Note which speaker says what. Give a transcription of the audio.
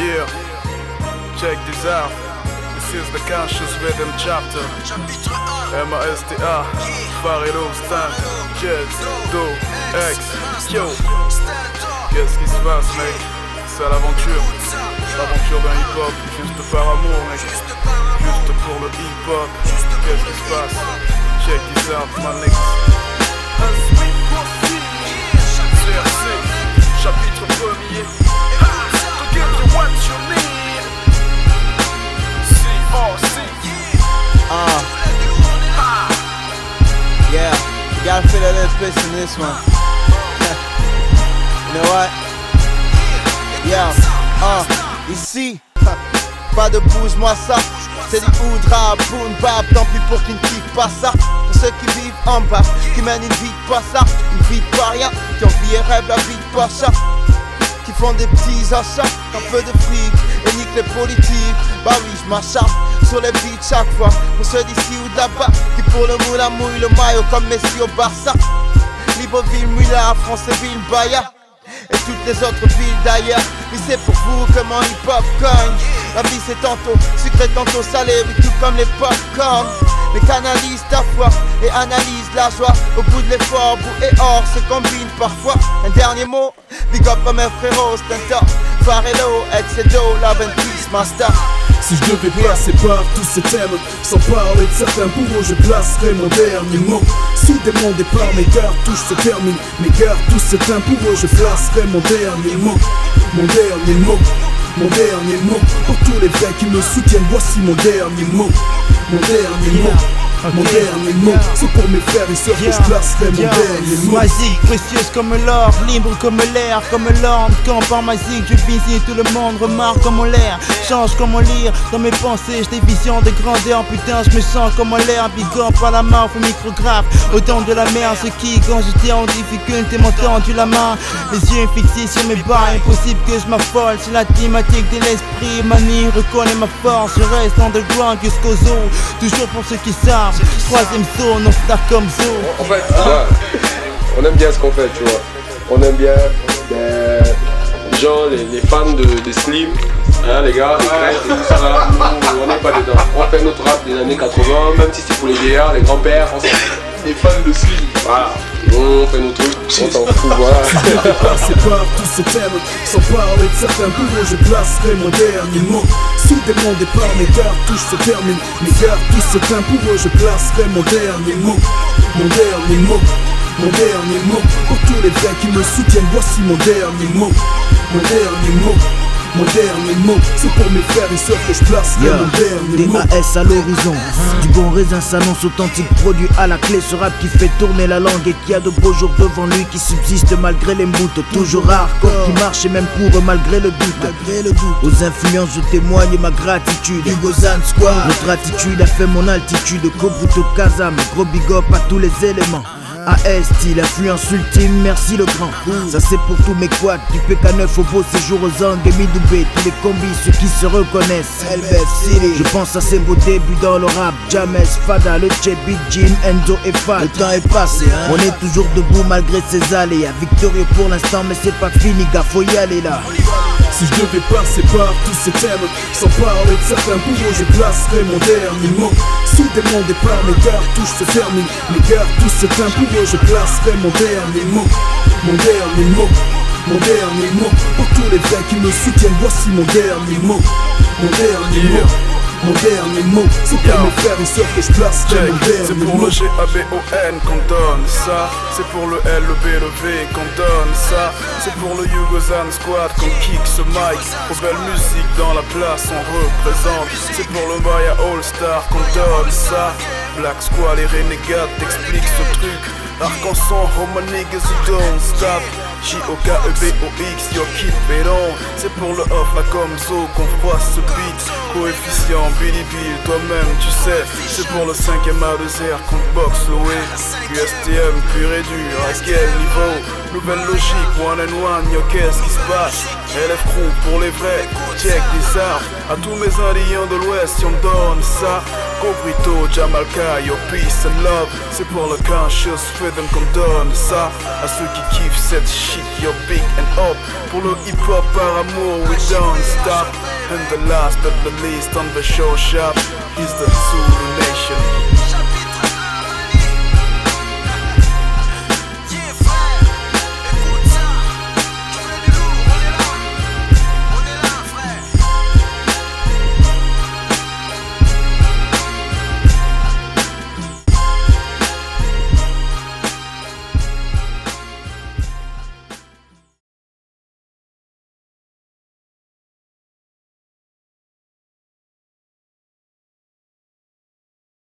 Speaker 1: Check this out. This is the conscious rhythm chapter. M-A-S-T-A, Farelo, Stan, Jets, Do, X, Yo. Qu'est-ce qui se passe, mec? C'est l'aventure. L'aventure d'un hip-hop, juste par amour, mec. Juste pour le hip-hop. Qu'est-ce qui se passe? Check this out, my niggas. CRC, chapitre
Speaker 2: 2. In this one. you know what? Yeah, uh, ici, pas de bouge-moi ça. C'est du Oudra, boom, bap, tant pis pour qui ne kiffent pas ça. Pour ceux qui vivent en bas, qui mènent une vie pas ça, une vie de paria, qui envie et rêvent la vie pas ça. Qui font des petits achats, un peu de fric, et nique les politiques. Bah oui, je m'acharne sur les beats chaque fois. Pour ceux d'ici ou de là-bas, qui pour le moule mouille le maillot comme Messi au Barça. Libreville, Mula, Franceville, Bahia et toutes les autres villes d'ailleurs. Mais c'est pour vous que mon hip-hop cogne. La vie c'est tantôt sucré, tantôt salé, oui tout comme les popcorn. Mais canalise ta foi et analyse la joie. Au bout de l'effort, bout et or se combinent parfois. Un dernier mot, big up à mes frérots, Farello, Excedo, Love and Peace, Master.
Speaker 3: Si je devais passer par tous ces thèmes Sans parler de certains bourreaux je placerai mon dernier mot. Si dès mon départ mes cartouches se terminent Mes cartouches c'est un bourreau je placerai mon dernier mot. Mon dernier mot. Mon dernier mot. Pour tous les vrais qui me soutiennent Voici mon dernier mot Mon dernier mot mon dernier mot, c'est pour mes frères et sœurs que je placerai mon dernier mot.
Speaker 2: Magique, précieuse comme l'or, libre comme l'air, comme l'orme. Quand par magique je visite tout le monde, remarque comme l'air. Change comme lire, dans mes pensées, j'ai des visions de grandeur. Putain, je me sens comme l'air, big up à la main, au micrographe. Autant de la mer, ce qui, quand j'étais en difficulté, m'ont tendu la main. Les yeux fixés sur mes bas, impossible que je m'affole. C'est la thématique de l'esprit, manie, reconnais ma force. Je reste underground jusqu'aux os, toujours pour ceux qui savent. Troisième zone, on star comme zo.
Speaker 4: En fait, on aime bien ce qu'on fait, tu vois. On aime bien ben, les gens, les, les fans de, de Slim, hein, les gars, les crêtes et tout ça. Nous, on n'est pas dedans. On fait notre rap des années 80, même si c'est pour les vieillards, les grands-pères, on s'en fout. Les fans de Slim, voilà. On fait nos trucs, on s'en fout, voilà.
Speaker 3: par tous ces thèmes. Sans parler de certains bourreaux je placerai mon dernier mot. Si dès mon départ mes cartouches se terminent Mes cartouches c'est un bourreau je placerai mon dernier mot. Mon dernier mot. Mon dernier mot. Pour tous les vrais qui me soutiennent Voici mon dernier mot. Mon dernier mot mon dernier mot, c'est pour mes frères et sœurs que je placerai
Speaker 5: Yeah.
Speaker 3: mon dernier mot.
Speaker 5: DAS à l'horizon, du bon raisin s'annonce authentique produit à la clé. Ce rap qui fait tourner la langue et qui a de beaux jours devant lui, qui subsiste malgré les moutes. Toujours hardcore, qui marche et même eux malgré le doute. Malgré le doute. Aux influences, je témoigne ma gratitude. Hugo Zan Squad, notre attitude a fait mon altitude. Kobruto Kazam, gros big up à tous les éléments. AS, style, influence ultime, merci le grand. Ça c'est pour tous mes quads, du PK9 au beau séjour aux Andes et Midoubé, tous les combis, ceux qui se reconnaissent. City, je pense à ces beaux débuts dans le rap. James, Fada, le Che, Big Jim, Enzo et Fat. Le temps est passé, on est toujours debout malgré ces aléas. Victorieux pour l'instant, mais c'est pas fini, gars, faut y aller là.
Speaker 3: Si je devais passer par tous ces thèmes Sans parler de certains bourreaux je placerai mon dernier mot. Mon départ mes cartouches se terminent Mes cartouches un bourreau je placerai mon dernier mot. Mon dernier mot mon dernier mot. Pour tous les vrais qui me soutiennent Voici mon dernier mot. Mon dernier mot Mon dernier mot C'est pour mes frères et sœurs que je
Speaker 1: C'est pour
Speaker 3: mot
Speaker 1: le G-A-B-O-N qu'on donne ça. C'est pour le L, le B, le V qu'on donne ça. C'est pour le Yugozan Squad qu'on kick ce mic. Aux belles musiques dans la place on représente. C'est pour le Maya All Star qu'on donne ça. Black Squad et Renegade t'expliquent ce truc. Who don't stop J-O-K-E-B-O-X, yo keep it on. C'est pour le off là comme Zo qu'on froisse ce beat. Coefficient, Billy Bill, toi-même tu sais. C'est pour le cinquième A de R qu'on boxe ouais. USTM pur et dur, à quel niveau? Nouvelle logique, one and one, yo qu'est-ce qui se passe? LF Crew pour les vrais, check des arts. À tous mes indiens de l'ouest, si on donne ça Cobrito, Jamalka, yo peace and love. C'est pour le conscious rhythm qu'on donne ça À ceux qui kiffent cette shit, yo big and up. Pour le hip hop par amour, we don't stop. And the last but the least on the show shop Is the Nation